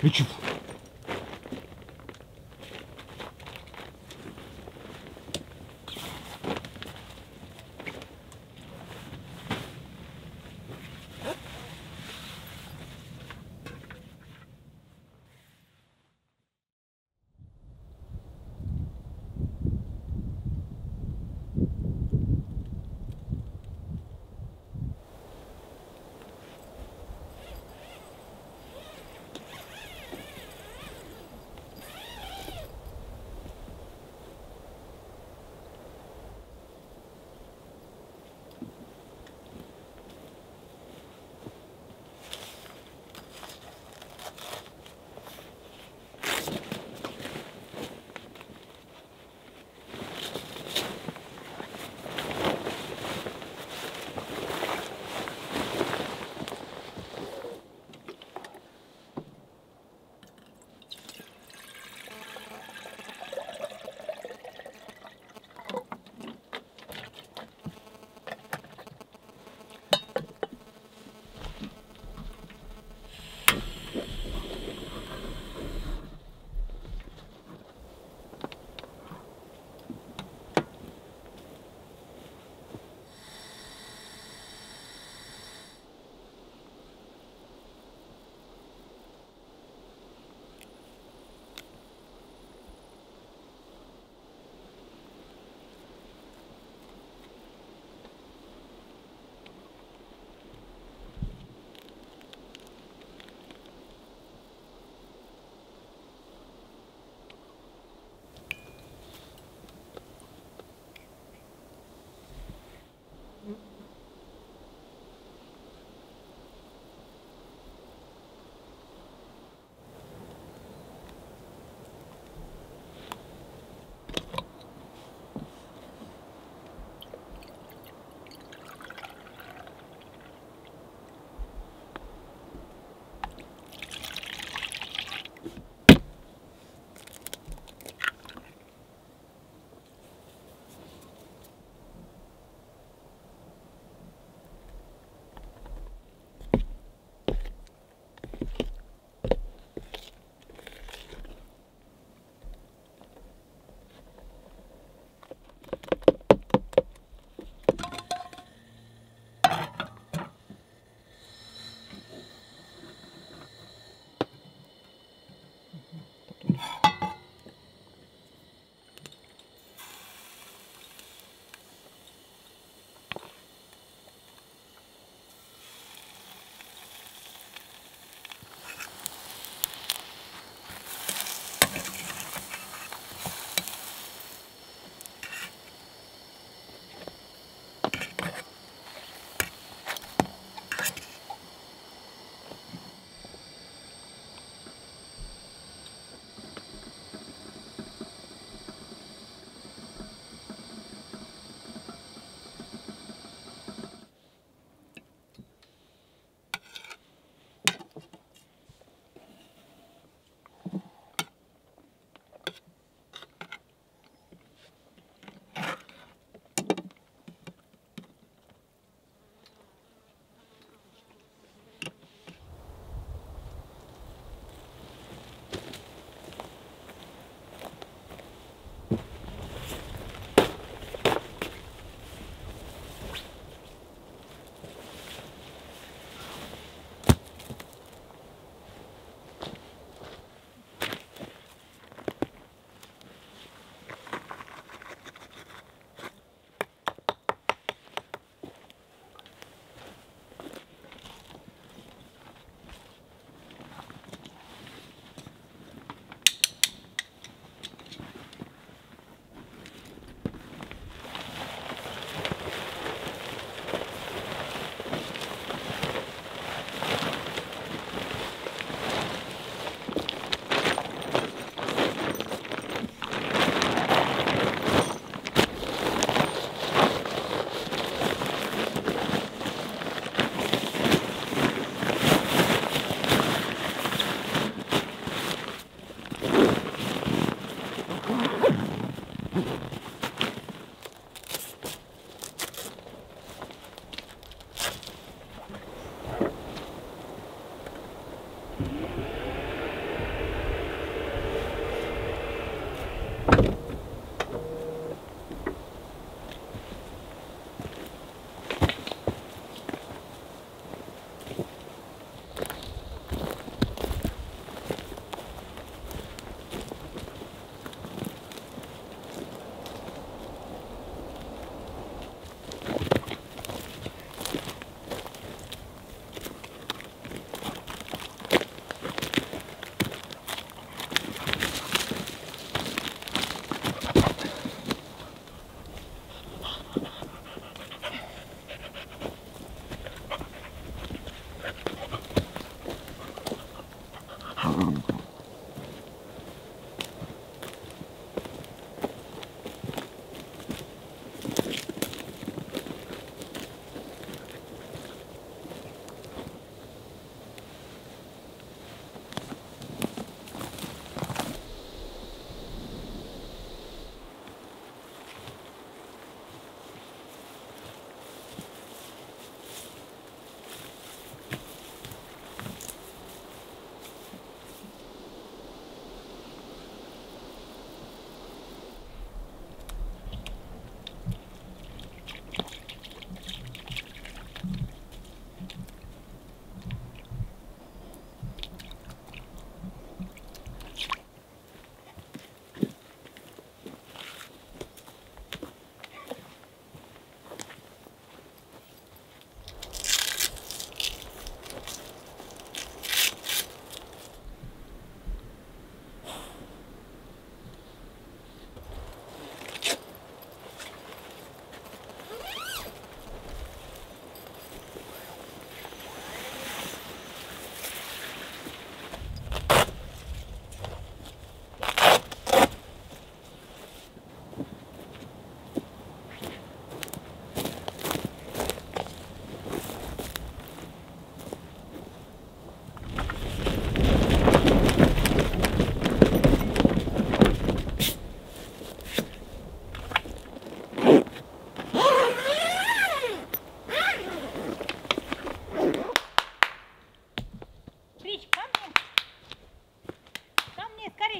кричит. you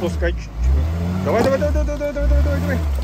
отпускай. Давай, давай, давай, давай, давай, давай, давай, давай.